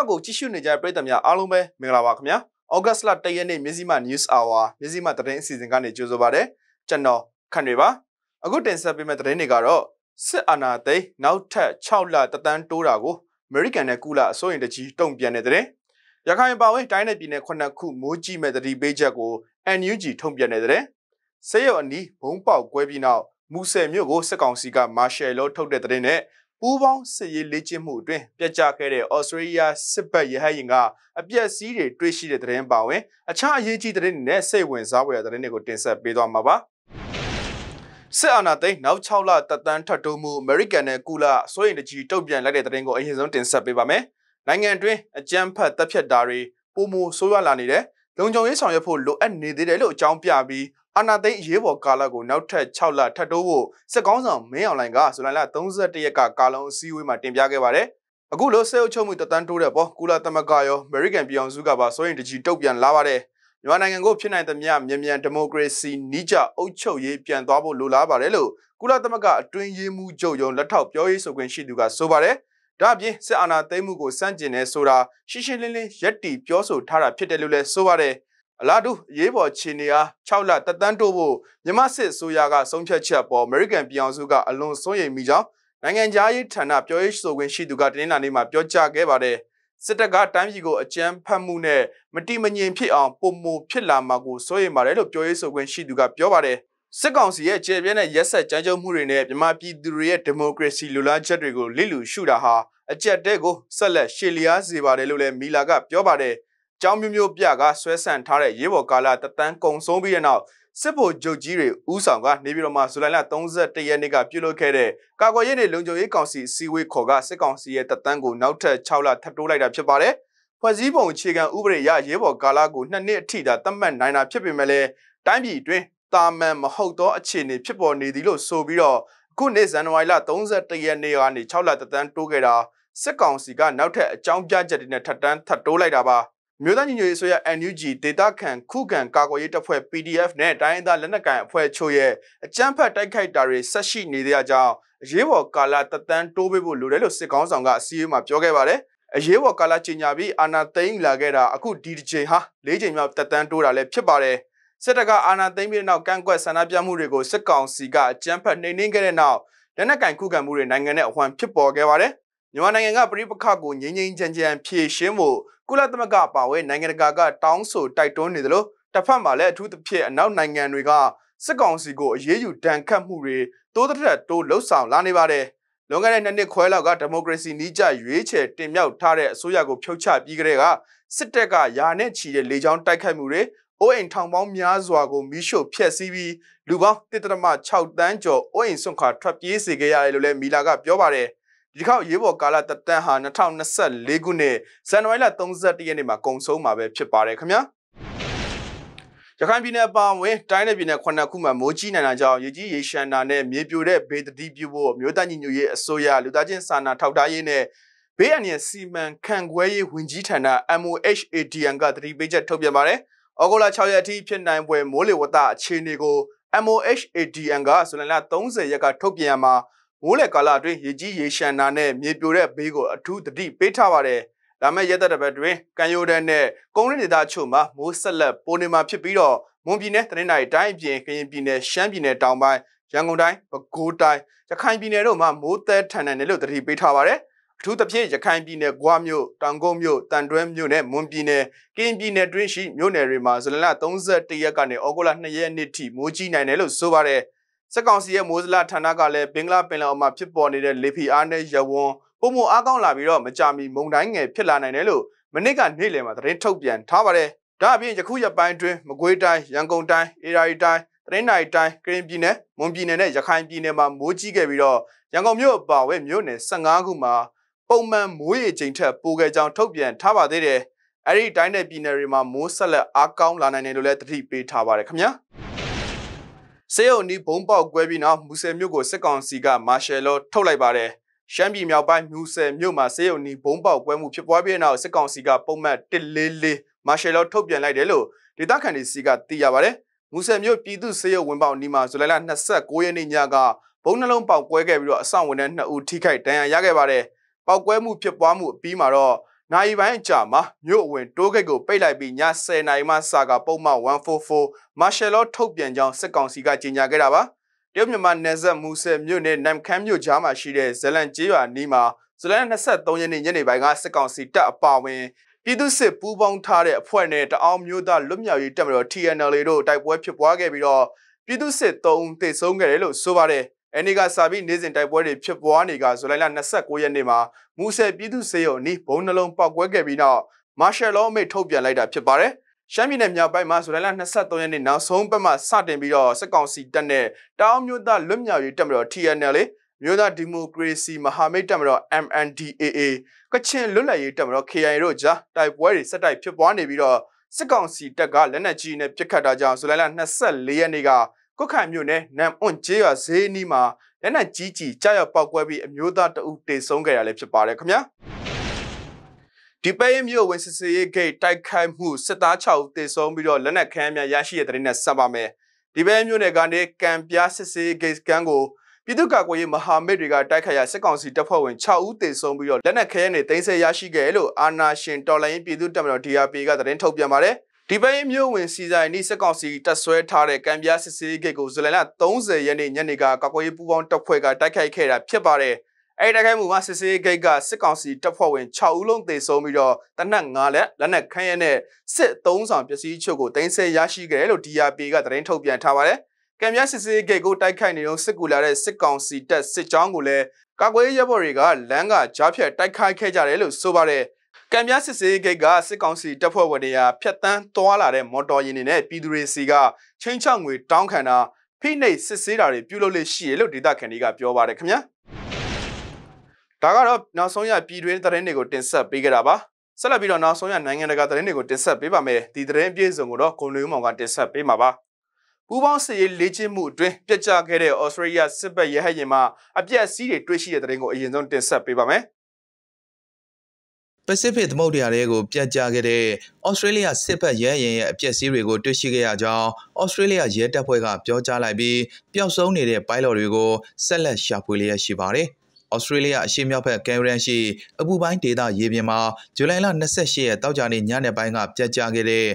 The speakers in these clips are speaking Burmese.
မြစည်းမကိုကြည့်ရှုနေကြတဲ့ပရိသတ်များအားလုံးပဲမင်္ဂလာပါခင်ဗျာ။ဩဂတ်စ်လ၁ရက်နေ့မြစည်းမ News Hour မြစည်းမသတင်းအစီအစဉ်ကနေကြိုဆိုပါရစေ။ကျွန်တော်ခန့်တွေပါ။အခုတင်ဆက်ပေးမယ့်သတင်းတွေကတော့စစ်အာဏာသိမ်းနောက်ထပ်6လတသန်းတိုးတာကိုအမေရိကန်နဲ့ကုလအစိုးရတကြီးတုံ့ပြန်တဲ့သတင်း။ရခိုင်ပါဝင်တိုင်းနယ်ပြည်နယ်ခုနှစ်ခုမိုးကြီးမဲ့တတိပေးချက်ကို NUG ထုံ့ပြန်တဲ့သတင်း။ဆေးရုံအနီးဘုံပေါက်ကွဲပြီးနောက်မူဆယ်မြို့ကိုစစ်ကောင်စီကမာရှယ်လောထုတ်တဲ့သတင်းနဲ့ ပူးပေါင်းစစ်ရေးလေ့ကျင့်မှုအတွင်းပြက်ကျခဲ့တဲ့ဩစတြေးလျစစ်ဘက်ရဟတ်ယာဉ်ကအပြက်စီးတွေတွေ့ရှိတဲ့သတင်းပါဝင်အခြားအရေးကြီးသတင်းတွေနဲ့စိတ်ဝင်စားဖွယ်သတင်းတွေကိုတင်ဆက်ပေးသွားမှာပါစစ်အာဏာသိမ်းနောက်6လတပ်တန်းထပ်တိုးမှု American နဲ့ကုလစိုးရင်တကြီးတုံ့ပြန်လိုက်တဲ့သတင်းကိုအရင်ဆုံးတင်ဆက်ပေးပါမယ်နိုင်ငံတွင်းအကြမ်းဖက်တပ်ဖြတ်တာတွေပုံမဆိုးရွားလာနေတယ်လုံခြုံရေးဆောင်ရွက်ဖို့လိုအပ်နေသေးတယ်လို့အကြောင်းပြပြီး အာနာသိန်းအရေးပေါ်ကာလကိုနောက်ထပ်6လထပ်တိုးဖို့စစ်ကောင်းဆောင်မင်းအောင်လှိုင်ကဇူလိုင်လ31ရက်ကကာလုံအစည်းအဝေးမှာတင်ပြခဲ့ပါတယ်။အခုလိုဆဲအုပ်ချုပ်မှုတသန်းတိုးတဲ့ပေါ်ကုလသမဂ္ဂရောအမေရိကန်ပြည်အောင်စုကပါစိုးရင်တကြီးတုတ်ပြန်လာပါတယ်။မြန်မာနိုင်ငံကိုဖြစ်နိုင်သမျှမြန်မြန်ဒီမိုကရေစီနီးကျအုပ်ချုပ်ရေးပြန်သွားဖို့လိုလားပါတယ်လို့ကုလသမဂ္ဂအတွင်းရေးမှူးချုပ်ရုံးလက်ထောက်ပြောရေးဆိုခွင့်ရှိသူကဆိုပါတယ်။ဒါအပြင်စစ်အာဏာသိမ်းမှုကိုစန့်ကျင်နေဆိုတာရှင်းရှင်းလင်းလင်းရက်တီပြောဆိုထားတာဖြစ်တယ်လို့လည်းဆိုပါတယ်။ အလားတူရေးပေါ်ခြေနေအား6လတက်တန်းတိုးဖို့မြမစစ်ဆိုရကဆုံးဖြတ်ချက်ပေါ် American ပြည်အောင်စုကအလွန်စိုးရိမ်မိကြောင်းနိုင်ငံသားရေးဌာနပြောရေးဆိုခွင့်ရှိသူကတင်းလာနေမှာပြောကြားခဲ့ပါတယ်စစ်တပ်ကတိုင်းပြည်ကိုအကြမ်းဖက်မှုနဲ့မတိမငြိမ်ဖြစ်အောင်ပုံမဖြစ်လာမှာကိုစိုးရိမ်ပါတယ်လို့ပြောရေးဆိုခွင့်ရှိသူကပြောပါတယ်စစ်ကောင်စီရဲ့ကျေပြင်းတဲ့ရက်ဆက်ကြမ်းကြုတ်မှုတွေနဲ့မြန်မာပြည်သူတွေရဲ့ဒီမိုကရေစီလူလားချက်တွေကိုလိလူရှုတာဟာအကြက်တဲကိုဆက်လက်ရှေ့လျားစေပါတယ်လို့လည်းမီလာကပြောပါတယ်။ ကျောင်းမျိုးမျိုးပြကဆွဲဆန့်ထားတဲ့ရေးပေါ်ကာလတသန်းကုံဆုံးပြီးတဲ့နောက်စစ်ဗိုလ်ချုပ်ကြီးတွေဥဆောင်ကနေပြည်တော်မှာဇူလိုင်လ31ရက်နေ့ကပြုလုပ်ခဲ့တဲ့ကာကွယ်ရေးနဲ့လုံခြုံရေးကောင်စီစီဝေးခေါ်ကစစ်ကောင်စီရဲ့တသန်းကိုနောက်ထပ်6လထပ်တိုးလိုက်တာဖြစ်ပါတယ်။ဖွဲ့စည်းပုံအခြေခံဥပဒေအရရေးပေါ်ကာလကိုနှစ်နှစ်အထိသာသတ်မှတ်နိုင်တာဖြစ်ပေမဲ့လည်းတိုင်းပြည်အတွင်းတာမန်မဟုတ်သောအခြေအနေဖြစ်ပေါ်နေသည်လို့ဆိုပြီးတော့အခုနေ့ဇန်နဝါရီလ31ရက်နေ့ကနေ6လတသန်းတိုးခဲ့တာစစ်ကောင်စီကနောက်ထပ်အကြောင်းပြချက်တွေနဲ့ထပ်တန်းထပ်တိုးလိုက်တာပါ။ မြို့သားညီညွတ်ရေးဆိုရ NUG ဒေတာခန်ခုခံကာကွယ်ရေးတပ်ဖွဲ့ PDF နဲ့တိုင်းရင်းသားလက်နက်ကိုင်အဖွဲ့ချို့ရဲ့အကြမ်းဖက်တိုက်ခိုက်တာတွေဆက်ရှိနေတဲ့အကြောင်းအရေးပေါ်ကာလတသန်းတိုးပေးဖို့လိုတယ်လို့စစ်ကောင်းဆောင်ကအစည်းအဝေးမှာပြောခဲ့ပါတယ်။အရေးပေါ်ကာလကြီးညာပြီးအာနာသိန်းလာခဲ့တာအခုဒီတစ်ချိန်ဟာ၄ချိန်မြောက်တသန်းတိုးတာလည်းဖြစ်ပါတယ်။စစ်တပ်ကအာဏာသိမ်းပြီးတဲ့နောက်ကန့်ကွက်ဆန္ဒပြမှုတွေကိုစစ်ကောင်စီကအကြမ်းဖက်နှိမ်နင်းခဲ့တဲ့နောက်လက်နက်ကင်ခုခံမှုတွေနိုင်ငံနဲ့အဝှမ်းဖြစ်ပေါ်ခဲ့ပါတယ်။ မြန်မာနိုင်ငံကပြည်ပခတ်ကိုငြိမ်းငြိမ်းချမ်းချမ်းဖြေရှင်းဖို့ကုလသမဂ္ဂအပါအဝင်နိုင်ငံတကာကတောင်းဆိုတိုက်တွန်းနေသလိုတစ်ဖက်မှာလည်းအထူးသဖြင့်အနောက်နိုင်ငံတွေကစစ်ကောင်စီကိုအရေးယူဒဏ်ခတ်မှုတွေတိုးတက်တိုးလှုပ်ဆောင်လာနေပါတယ်။လွန်ခဲ့တဲ့နှစ်နှစ်ခွဲလောက်ကဒီမိုကရေစီနီးကျရွေးချယ်တင်မြှောက်ထားတဲ့အစိုးရကိုဖြုတ်ချပြီးကြတဲ့ကစစ်တပ်ကယာနဲ့ချီတဲ့လေကြောင်းတိုက်ခိုက်မှုတွေအိုးအိမ်ထောင်ပေါင်းများစွာကိုမီးရှို့ဖျက်ဆီးပြီးလူပေါင်း1.6တန်းကျော်အိုးအိမ်ဆွန့်ခွာထွက်ပြေးစေခဲ့ရတယ်လို့လည်းမီလာကပြောပါတယ်။ ဒီခေါက်ရေးပေါ်ကာလတက်တန်းဟာ2024ခုနှစ်ဇန်နဝါရီလ31ရက်နေ့မှာကုန်ဆုံးမှာပဲဖြစ်ပါတယ်ခင်ဗျာရခိုင်ပြည်နယ်ပါဝင်တိုင်းနယ်ပြည်နယ်ခုနှစ်ခုမှာမိုးကြီးနေတာကြောင့်ရေကြီးရေရှမ်းတာနဲ့မြေပြိုတဲ့ဘေးတတိပြုဖို့မြို့သားညီညွတ်ရေးအစိုးရလူသားချင်းစာနာထောက်ထားရေးနဲ့ဘေးအန္တရာယ်စီမံခန့်ခွဲရေးဝန်ကြီးဌာန MOHADN ကတတိပေးချက်ထုတ်ပြန်ပါတယ်။ဩဂုတ်လ6ရက်အထိဖြစ်နိုင်ပွဲမိုးလေဝသအခြေအနေကို MOHADN ကဇူလိုင်လ30ရက်ကထုတ်ပြန်ရမှာ မိုးလေကာလအတွင်းရေကြီးရေရှမ်းနာနဲ့မြေပြိုတဲ့ဘေးကိုအထူးသတိပေးထားပါတယ်။ဒါမဲ့ရက်သက်တပတ်တွင်ကံရိုးတဲ့နဲ့ကုန်းရင်းဒေသချို့မှာမိုးဆက်လက်ပိုနေမှာဖြစ်ပြီးတော့မွန်ပြည်နယ်တနင်္သာရီတိုင်းအပြင်ကရင်ပြည်နယ်ရှမ်းပြည်နယ်တောင်ပိုင်းရန်ကုန်တိုင်းပဲခူးတိုင်းရခိုင်ပြည်နယ်တို့မှာမိုးသက်ထန်တယ်လို့သတိပေးထားပါတယ်။အထူးသဖြင့်ရခိုင်ပြည်နယ်ဂွားမြို့တောင်ကုန်းမြို့တန်တွဲမြို့နဲ့မွန်ပြည်နယ်ကရင်ပြည်နယ်တွင်းရှိမြို့နယ်တွေမှာဇလလ31ရက်ကနေဩဂုတ်လ2ရက်နေ့ထိမိုးကြီးနိုင်တယ်လို့ဆိုပါတယ်။ စစ်ကောင်စီရဲ့မိုးစလဌာနကလည်းဘင်္ဂလားပင်လယ်အော်မှာဖြစ်ပေါ်နေတဲ့လေဖီအားနဲ့ရဝွန်ပုံမအားကောင်းလာပြီးတော့မကြမီမုန်တိုင်းငယ်ဖြစ်လာနိုင်တယ်လို့မနစ်ကနေ့လယ်မှာသတင်းထုတ်ပြန်ထားပါတယ်။ဒါအပြင်ယခုရက်ပိုင်းတွင်မကွေးတိုင်းရန်ကုန်တိုင်းအေရီတိုင်းတရင်းနိုင်တိုင်းကရင်ပြည်နယ်မွန်ပြည်နယ်နဲ့ရခိုင်ပြည်နယ်မှာမိုးကြီးခဲ့ပြီးတော့ရန်ကုန်မြို့အပါအဝင်မြို့နယ်15ခုမှာပုံမှန်မိုးရေချိန်ထက်ပိုခဲ့ကြောင်းထုတ်ပြန်ထားပါသေးတယ်။အဲ့ဒီတိုင်းနယ်ပြည်နယ်တွေမှာမိုးဆက်လက်အားကောင်းလာနိုင်တယ်လို့လည်းသတိပေးထားပါတယ်ခင်ဗျာ။ စေယုံနီးဘုံပေါက်ကွဲပြီးနောက်မူဆယ်မြို့ကိုစစ်ကောင်စီကမာရှယ်လောထုတ်လိုက်ပါတယ်။ရှမ်းပြည်မြောက်ပိုင်းမူဆယ်မြို့မှာစေယုံနီးဘုံပေါက်ကွဲမှုဖြစ်ပွားပြီးနောက်စစ်ကောင်စီကပုံမှန်144မာရှယ်လောထုတ်ပြန်လိုက်တယ်လို့ဒေသခံတွေစီကသိရပါတယ်။မူဆယ်မြို့ပြည်သူစေယုံဝင်ပေါက်နီးမှာဇူလိုင်လ29ရက်နေ့ညကဘုံနှလုံးပေါက်ကွဲခဲ့ပြီးတော့အဆောင်ဝင်တဲ့2ဦးထိခိုက်ဒဏ်ရာရခဲ့ပါတယ်။ပေါက်ကွဲမှုဖြစ်ပွားမှုအပြီးမှာတော့ နိုင်ပိုင်းအကြာမှာမြို့အဝင်တိုးဂိတ်ကိုပိတ်လိုက်ပြီးည10နာရီမှစကပုံမှန်144 Martial Law ထုတ်ပြန်ကြောင်းစစ်ကောင်စီကကြေညာခဲ့တာပါတရုတ်မြန်မာနယ်စပ်မူဆယ်မြို့နယ်နမ်ခမ်းမြို့ကြားမှာရှိတဲ့ဇလန်ကျေးရွာနီးမှာဇလန်23ရက်နေ့ညနေပိုင်းကစစ်ကောင်စီတပ်အပါဝင်ပြည်သူစစ်ပူးပေါင်းထားတဲ့အဖွဲ့နဲ့တအောင်းမျိုးသားလွတ်မြောက်ရေးတပ်မတော် TNL တို့တိုက်ပွဲဖြစ်ပွားခဲ့ပြီးတော့ပြည်သူစစ်3ဦးသေဆုံးခဲ့တယ်လို့ဆိုပါတယ်။ အဲဒီကစာပြီးနေ့စဉ်တိုက်ပွဲတွေဖြစ်ပွားနေကဇူလိုင်လ29ရက်နေ့မှာမူဆယ်ပြည်သူစေယုံနီးဘုံနှလုံးပောက်ကွဲခဲ့ပြီးနောက်မာရှယ်လောအမိတ်ထုတ်ပြန်လိုက်တာဖြစ်ပါတယ်။ရှမ်းပြည်နယ်မြောက်ပိုင်းမှာဇူလိုင်လ23ရက်နေ့နောက်ဆုံးပတ်မှစတင်ပြီးတော့စစ်ကောင်စီတပ်နဲ့တောင်မျိုးသားလွတ်မြောက်ရေးတပ်မတော် TNL မြို့သားဒီမိုကရေစီမဟာမိတ်တပ်မတော် MNDAA ကချင်လွတ်လပ်ရေးတပ်မတော် KIA တို့ကြားတိုက်ပွဲတွေဆက်တိုက်ဖြစ်ပွားနေပြီးတော့စစ်ကောင်စီတပ်ကလက်နက်ကြီးနဲ့ပစ်ခတ်တာကြောင့်ဇူလိုင်လ24ရက်နေ့က ကုတ်ခိုင်မြို့နယ်နမ်အွန်ကျေးရွာဈေးနီးမှာလက်နက်ကြီးကြီးကြားရောက်ပောက်ကွဲပြီးအမျိုးသားတအုပ်တေဆုံးခဲ့ရလည်းဖြစ်ပါတယ်ခင်ဗျာဒီပဲမြို့ဝင်စစ်စေးဂိတ်တိုက်ခိုက်မှုစစ်သား6ဦးတေဆုံးပြီးတော့လက်နက်ခဲများရရှိတဲ့တဲ့တဲ့နဲ့ဆက်ပါမယ်ဒီပဲမြို့နယ်ကနေကံပြားစစ်စေးဂိတ်ကန်ကိုပြည်သူ့ကာကွယ်ရေးမဟာမိတ်တွေကတိုက်ခိုက်ရစစ်ကောင်စီတပ်ဖွဲ့ဝင်6ဦးသေဆုံးပြီးတော့လက်နက်ခဲနဲ့တင်ဆက်ရရှိခဲ့လို့အာနာရှင်တော်လိုင်းပြည်သူ့တပ်မတော် DRP ကသတင်းထုတ်ပြန်ပါတယ် ဒီပိုင်းမျိုးဝင်စီဆိုင်နီးစစ်ကောင်စီတပ်ဆွဲထားတဲ့ကံပြားစစ်စေးဂိတ်ကိုဇူလိုင်လ30ရက်နေ့ညနေကကာကွယ်ရေးပူးပေါင်းတပ်ဖွဲ့ကတိုက်ခိုက်ခဲ့တာဖြစ်ပါတယ်အဲ့တိုက်ခိုက်မှုမှာစစ်စေးဂိတ်ကစစ်ကောင်စီတပ်ဖွဲ့ဝင်6ဦးလုံးသေဆုံးပြီးတော့တနက်9လက်လက်နက်ခန်းရနဲ့စစ်3ဆောင်ပစ္စည်းချုပ်ကိုတင်ဆက်ရရှိခဲ့တယ်လို့ DRP ကသတင်းထုတ်ပြန်ထားပါတယ်ကံပြစစ်စေးဂိတ်ကိုတိုက်ခိုက်နေတော့စစ်ကူလာတဲ့စစ်ကောင်စီတပ်စစ်ကြောင်းကိုလည်းကာကွယ်ရေးရဲဘော်တွေကလမ်းကကြားဖြတ်တိုက်ခိုက်ခဲ့ကြတယ်လို့ဆိုပါတယ် ကံပြစစ်စေးဂိတ်ကစစ်ကောင်စီတပ်ဖွဲ့ဝင်တွေကဖျက်တမ်းသွားလာတဲ့မော်တော်ယာဉ်တွေနဲ့ပြည်သူတွေစီကချင်းချောက်ငွေတောင်းခံတာဖိနှိပ်စစ်ဆေးတာတွေပြုလုပ်လို့ရှိရလို့ဒေတာခန်ဒီကပြောပါတယ်ခင်ဗျာဒါကတော့နောက်ဆုံးရပြည်တွင်းသတင်းတွေကိုတင်ဆက်ပေးကြတာပါဆက်လက်ပြီးတော့နောက်ဆုံးရနိုင်ငံတကာသတင်းတွေကိုတင်ဆက်ပေးပါမယ်ဒီသတင်းပြည့်စုံကိုတော့ဂုံလူမောင်ကတင်ဆက်ပေးမှာပါပူးပေါင်းစစ်ရေးလေ့ကျင့်မှုအတွင်းပြက်ကျခဲ့တဲ့ဩစတြေးလျစစ်ဘက်ရဟတ်ယာဉ်မှအပြက်စီးတွေတွေ့ရှိတဲ့တဲ့ရင်ကိုအရင်ဆုံးတင်ဆက်ပေးပါမယ်။ Pacific သမုဒ္ဒရာတွေကိုပြတ်ကျခဲ့တဲ့ဩစတြေးလျစစ်ဘက်ရဲရင်ရဲ့အပျက်စီးတွေကိုတွေ့ရှိခဲ့ရကြောင်းဩစတြေးလျရဲတပ်ဖွဲ့ကပြောကြားလိုက်ပြီးပျောက်ဆုံးနေတဲ့ pilot တွေကိုဆက်လက်ရှာဖွေလျက်ရှိပါတယ်။ဩစတြေးလျအရှေ့မြောက်ဘက်ကင်ရန်ရှိအပူပိုင်းဒေသရေပြင်မှာဇူလိုင်လ28ရက်တောက်ကြနေ့ညနေပိုင်းကပြတ်ကျခဲ့တဲ့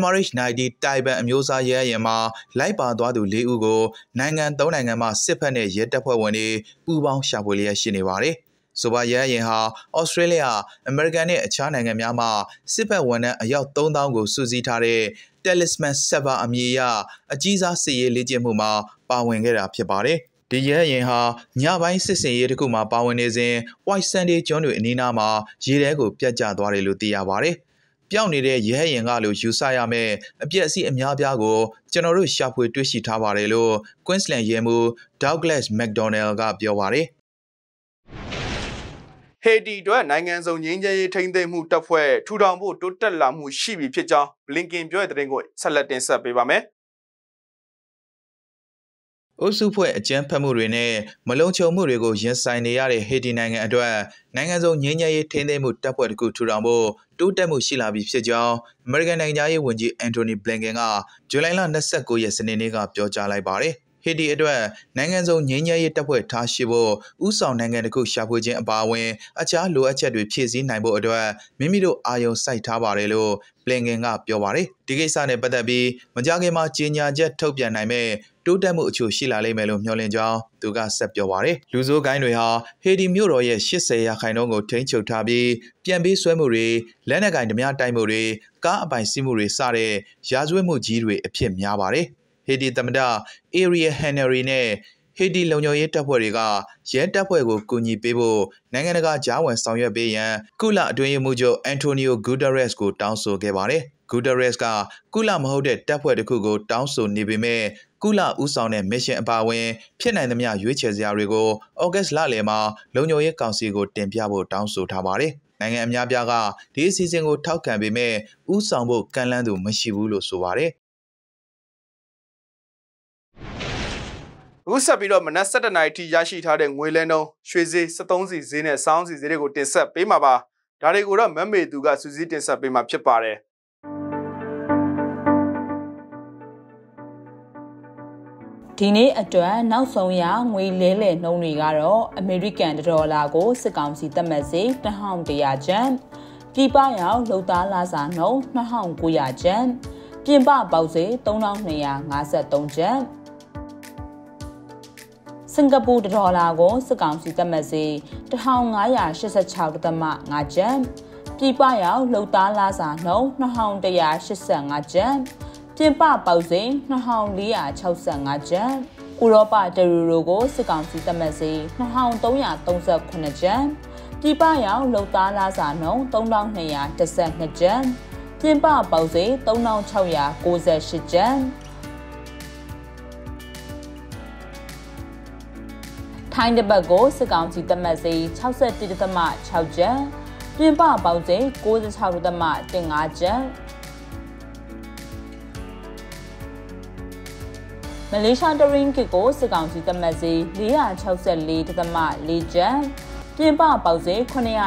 MRH90 တိုင်ပန်အမျိုးအစားရဲရင်မှာလိုက်ပါသွားသူ၄ဦးကိုနိုင်ငံ၃နိုင်ငံမှစစ်ဖက်နဲ့ရဲတပ်ဖွဲ့ဝင်တွေပူးပေါင်းရှာဖွေလျက်ရှိနေပါတယ်။ ဆိုပါရဲရင်ဟာဩစတြေးလျ၊အမေရိကန်နဲ့အခြားနိုင်ငံများမှစစ်ဖက်ဝန်ထမ်းအယောက်3000ကိုစုစည်းထားတဲ့ Talisman Server အမည်အရအကြီးစားစစ်ရေးလေ့ကျင့်မှုမှာပါဝင်ခဲ့တာဖြစ်ပါတယ်။ဒီရဲရင်ဟာညပိုင်းစစ်စင်ရေးတစ်ခုမှာပါဝင်နေစဉ် White Sandy ကျွန်းတွေအနီးနားမှာရေထဲကိုပြတ်ကျသွားတယ်လို့သိရပါတယ်။ပျောက်နေတဲ့ရဲရင်ကလို့ယူဆရမယ့်အပြက်စီးအများပြားကိုကျွန်တော်တို့ရှာဖွေတွေ့ရှိထားပါတယ်လို့ Queensland ရဲမှူး Douglas McDonald ကပြောပါတယ် ဟေတီအတွက်နိုင်ငံစုံငင်းချရေးထိန်းသိမ်းမှုတပ်ဖွဲ့ထူထောင်ဖို့တိုးတက်လာမှုရှိပြီဖြစ်ကြောင်းဘလင်ကင်ပြောတဲ့တဲ့တင်ကိုဆက်လက်တင်ဆက်ပေးပါမယ်အုပ်စုဖွဲ့အကြမ်းဖက်မှုတွေနဲ့မလုံခြုံမှုတွေကိုရင်ဆိုင်နေရတဲ့ဟေတီနိုင်ငံအတွက်နိုင်ငံစုံငြိမ်းချမ်းရေးထိန်းသိမ်းမှုတပ်ဖွဲ့တစ်ခုထူထောင်ဖို့တိုးတက်မှုရှိလာပြီဖြစ်ကြောင်းအမေရိကန်နိုင်ငံသားရေးဝန်ကြီးအန်တိုနီဘလင်ကန်ကဇူလိုင်လ29ရက်စနေနေ့ကပြောကြားလိုက်ပါတယ်။ ဟေတီအတွက်နိုင်ငံစုံငြိမ်းချမ်းရေးတပ်ဖွဲ့ထားရှိဖို့ဥဆောင်နိုင်ငံတစ်ခုရှာဖွေခြင်းအပါအဝင်အခြားလိုအပ်ချက်တွေဖြည့်ဆည်းနိုင်ဖို့အတွက်မိမိတို့အာရုံစိုက်ထားပါတယ်လို့ပလင်ကင်ကပြောပါတယ်ဒီကိစ္စနဲ့ပတ်သက်ပြီးမကြာခင်မှာကြေညာချက်ထုတ်ပြန်နိုင်မဲ့တိုးတက်မှုအချို့ရှိလာလိမ့်မယ်လို့မျှော်လင့်ကြောင်းသူကဆက်ပြောပါတယ်လူဆိုးကိုင်းတွေဟာဟေဒီမြို့တော်ရဲ့80ရာခိုင်နှုန်းကိုထိန်းချုပ်ထားပြီးပြန်ပေးဆွဲမှုတွေလက်နက်ကင်ဓမြတိုက်မှုတွေကားအပိုင်စီးမှုတွေစတဲ့ရာဇဝတ်မှုကြီးတွေအဖြစ်များပါတယ် ဟေဒီသမ္မတအေရီယာဟန်နရီနဲ့ဟေတီလုံခြုံရေးတပ်ဖွဲ့တွေကရဲတပ်ဖွဲ့ကိုကူညီပေးဖို့နိုင်ငံတကာကြားဝင်ဆောင်ရွက်ပေးရန်ကုလအတွင်းရေးမှူးချုပ်အန်တိုနီယိုဂူတာရက်စ်ကိုတောင်းဆိုခဲ့ပါတယ်။ဂူတာရက်စ်ကကုလမဟုတ်တဲ့တပ်ဖွဲ့တစ်ခုကိုတောင်းဆိုနေပေမဲ့ကုလဦးဆောင်တဲ့မစ်ရှင်အပါအဝင်ဖြစ်နိုင်သမျှရွေးချယ်စရာတွေကိုဩဂတ်လလယ်မှာလုံခြုံရေးကောင်စီကိုတင်ပြဖို့တောင်းဆိုထားပါတယ်။နိုင်ငံအများပြားကဒီအစီအစဉ်ကိုထောက်ခံပေမဲ့ဥဆောင်ဖို့ကန့်လန့်သူမရှိဘူးလို့ဆိုပါတယ် အခုဆက်ပြီးတော့မနက်7:00နာရီထိရရှိထားတဲ့ငွေလဲနှုန်းရွှေဈေး73စီဈေးနဲ့စောင်းစီဈေးတွေကိုတင်ဆက်ပေးမှာပါဒါတွေကိုတော့မမေသူကစူးစီးတင်ဆက်ပေးမှာဖြစ်ပါတယ်ဒီနေ့အတွက်နောက်ဆုံးရငွေလဲလှယ်နှုန်းတွေကတော့အမေရိကန်ဒေါ်လာကိုစစ်ကောင်စီသတ်မှတ်စေ1100ကျပ်ပြည်ပရောက်လုံသားလာစာနှုန်း2900ကျပ်ပြင်ပပေါက်ဈေး3253ကျပ် စင်ကာပူဒေါ်လာကိုစစ်ကောင်စီသက်မှတ်ဈေး1586.5ကျပ်ပြည်ပရောက်လှုပ်သားလာစာနှုန်း2185ကျပ်ပြင်ပပေါက်ဈေး2465ကျပ်ဥရောပတရူရိုကိုစစ်ကောင်စီသက်မှတ်ဈေး2338ကျပ်ပြည်ပရောက်လှုပ်သားလာစာနှုန်း3212ကျပ်ပြင်ပပေါက်ဈေး3698ကျပ် ထိုင်းတပတ်ကိုစစ်ကောင်စီတက်မှတ်စေး61.6ကျပ်ပြင်ပပေါက်စေး96.15ကျပ်မလေးရှားတရင်ကစ်ကိုစစ်ကောင်စီတက်မှတ်စေး464.4ကျပ်ပြင်ပပေါက်စေး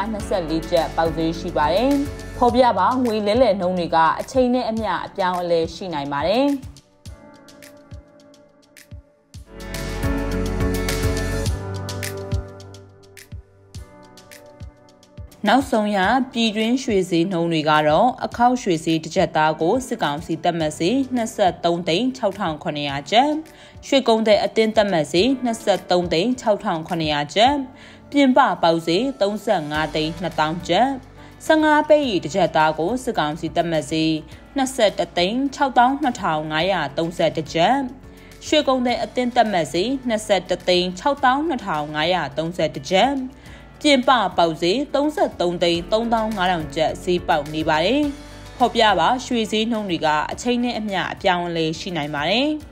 924ကျပ်ပေါက်စေးရှိပါတယ်ဖော်ပြပါငွေလဲလှယ်နှုန်းတွေကအချိန်နဲ့အမျှအပြောင်းအလဲရှိနိုင်ပါတယ် နောက်ဆုံးရပြည်တွင်းရွှေစည်းနှုံတွေကတော့အခောက်ရွှေစည်းတစ်ချက်သားကိုစစ်ကောင်စီတက်မှတ်စီ23သိန်း6900ကျပ်ရွှေကုန်းတဲ့အတင်းတက်မှတ်စီ23သိန်း6900ကျပ်ပြင်ပပေါက်စီ35သိန်း2000ကျပ်15ပဲ့ရီတစ်ချက်သားကိုစစ်ကောင်စီတက်မှတ်စီ21သိန်း62,532ကျပ်ရွှေကုန်းတဲ့အတင်းတက်မှတ်စီ21သိန်း62,532ကျပ် ပြင်ပပေါက်ဈေး33သိန်း3500ကျပ်ဈေးပေါက်နေပါတယ်။ဖော်ပြပါရွှေဈေးနှုန်းတွေကအချိန်နဲ့အမျှအပြောင်းအလဲရှိနိုင်ပါတယ်။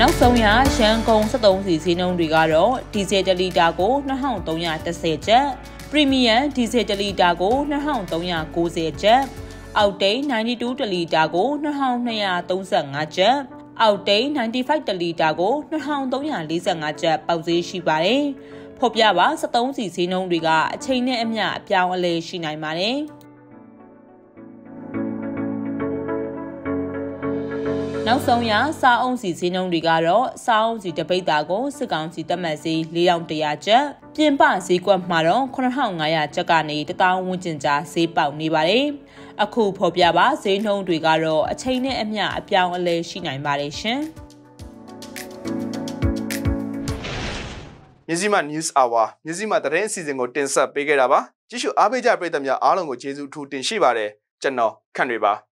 နောက်ဆုံးရရန်ကုန်73စီဈေးနှုန်းတွေကတော့ဒီဇယ်1လီတာကို2310ကျပ်ပရီမီယံဒီဇယ်1လီတာကို2390ကျပ်အောက်တိန်92တလီတာကို2235ကျပ် အောက်တိန်95တလီတာကို2345ကျပ်ပေါက်ဈေးရှိပါတယ်။ဖော်ပြပါ73စီဈေးနှုန်းတွေကအချိန်နဲ့အမျှအပြောင်းအလဲရှိနိုင်ပါတယ်။ နောက်ဆုံးရစားအုံးစီဈေးနှုန်းတွေကတော့စားအုံးစီတပိတ်တာကိုစစ်ကောင်စီတက်မှတ်ဈေး4100ကျပ်ပြင်ပဈေးကွက်မှာတော့9500ကျပ်ကနေ1000ဝန်းကျင်ကြားဈေးပေါက်နေပါတယ်အခုဖော်ပြပါဈေးနှုန်းတွေကတော့အချိန်နဲ့အမျှအပြောင်းအလဲရှိနိုင်ပါတယ်ရှင်မြစည်းမ News Hour မြစည်းမသတင်းအစီအစဉ်ကိုတင်ဆက်ပေးခဲ့တာပါကြည့်ရှုအားပေးကြပရိသတ်များအားလုံးကိုကျေးဇူးအထူးတင်ရှိပါတယ်ကျွန်တော်ခန့်တွေပါ